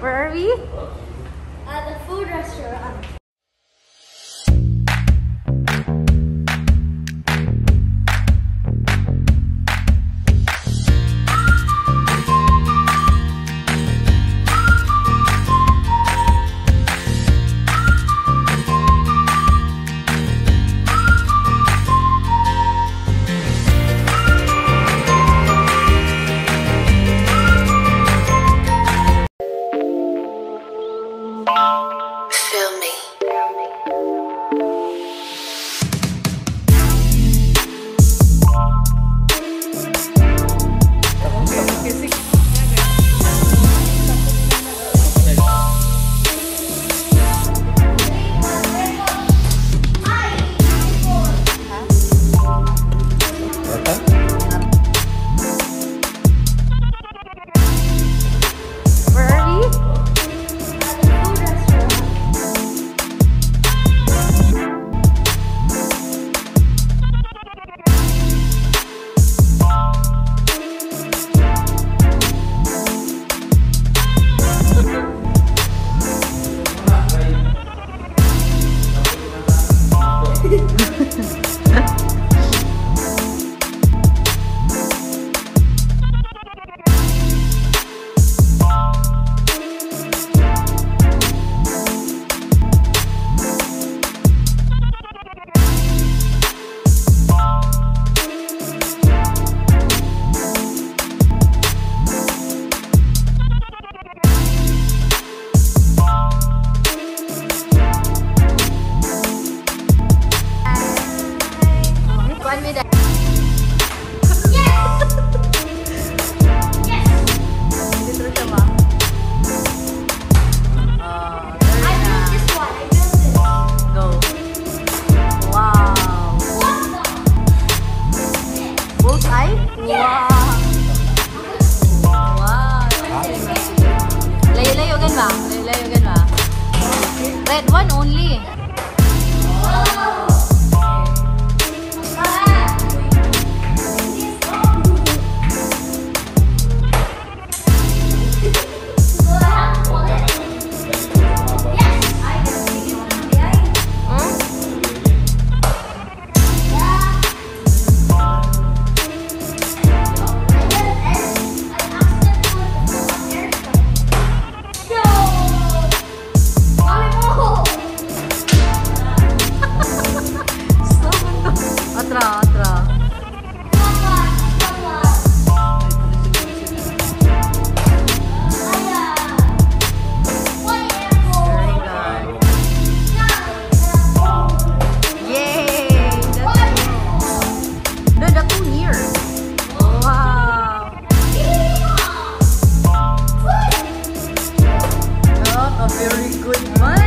Where are we? At the food restaurant. Ay? Wow! Wow! Layo-layo gan ba? Layo-layo gan ba? Red one very good one.